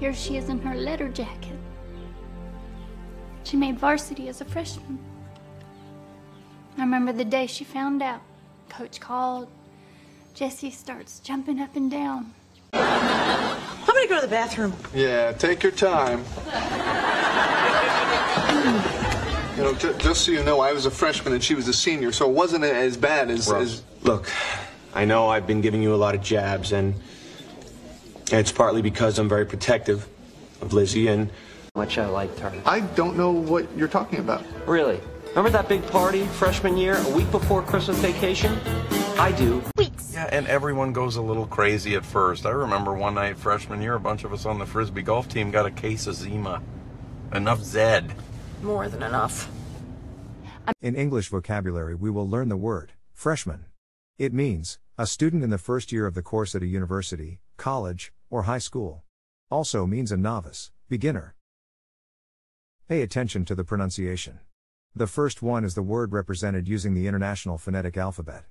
Here she is in her letter jacket. She made varsity as a freshman. I remember the day she found out. Coach called. Jesse starts jumping up and down. I'm gonna go to the bathroom. Yeah, take your time. you know, j- just so you know, I was a freshman and she was a senior, so it wasn't as bad as. as Look, I know I've been giving you a lot of jabs, and it's partly because I'm very protective of Lizzie and much I liked her. I don't know what you're talking about. Really? Remember that big party freshman year, a week before Christmas vacation? I do. Weeks. Yeah, and everyone goes a little crazy at first. I remember one night freshman year, a bunch of us on the frisbee golf team got a case of Zima. Enough Zed. More than enough. In English vocabulary, we will learn the word freshman. It means a student in the first year of the course at a university, college, or high school. Also means a novice, beginner. Pay attention to the pronunciation. The first one is the word represented using the International Phonetic Alphabet.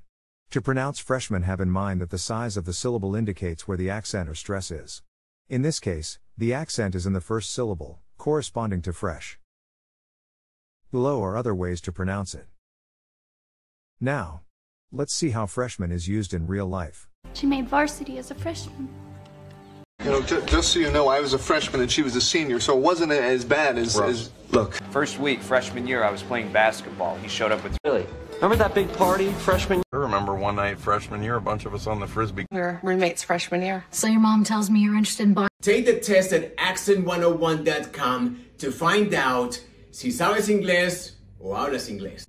To pronounce freshman, have in mind that the size of the syllable indicates where the accent or stress is. In this case, the accent is in the first syllable, corresponding to fresh. Below are other ways to pronounce it. Now, let's see how freshman is used in real life. She made varsity as a freshman. You know, j- just so you know, I was a freshman and she was a senior, so it wasn't as bad as. as look, First week, freshman year, I was playing basketball. He showed up with. Really? Remember that big party freshman I remember one night freshman year, a bunch of us on the frisbee. We were roommates freshman year. So your mom tells me you're interested in boxing. Take the test at accent101.com to find out si sabes inglés o hablas inglés.